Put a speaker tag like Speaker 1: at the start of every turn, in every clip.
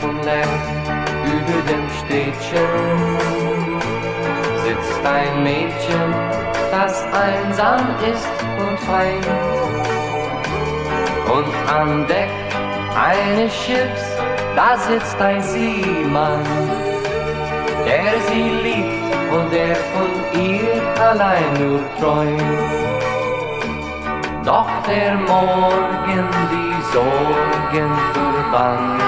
Speaker 1: vom Lärm über dem Städtchen sitzt ein Mädchen, das einsam ist und fein. Und an Deck eines Schiffs, da sitzt ein Seemann, der sie liebt und der von ihr allein nur träumt. Doch der Morgen die Sorgen verbannt,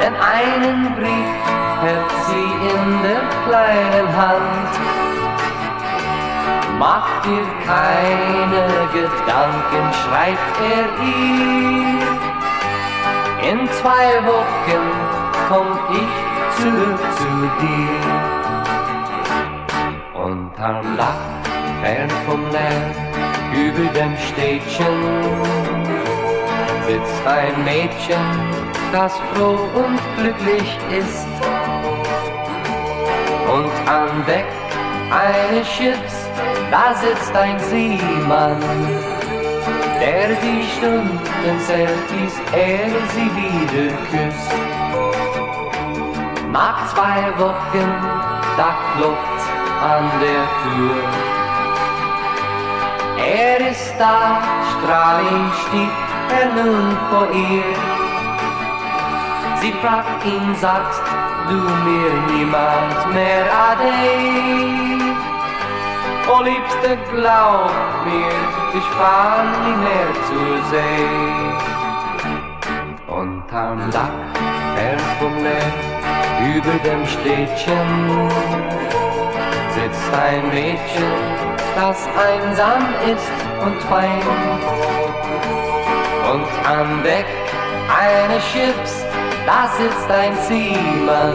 Speaker 1: denn einen Brief hält sie in der kleinen Hand. Macht dir keine Gedanken, schreibt er ihr. In zwei Wochen komm ich zurück zu dir. Unterm Dach, fern vom Lärm, über dem Städtchen sitzt ein Mädchen, das froh und glücklich ist. Und an Deck eines Schiffs, da sitzt ein Seemann, der die Stunden zählt, bis er sie wieder küsst. Nach zwei Wochen, da klopft an der Tür. Er ist da, strahlend steht er nun vor ihr. Sie fragt ihn, sagst du mir niemals mehr Ade? Oh Liebste, glaub mir, ich fahr nie mehr zur See. Unterm Dach, Meer, über dem Städtchen, sitzt ein Mädchen, das einsam ist und weint. Und an Deck eines Schiffs, da sitzt ein Seemann,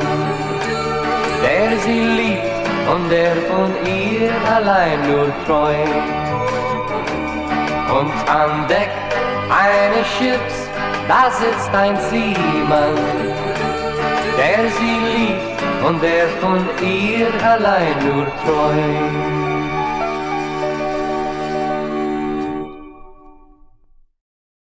Speaker 1: der sie liebt und der von ihr allein nur träumt. Und an Deck eines Schiffs, da sitzt ein Seemann, der sie liebt und der von ihr allein nur träumt.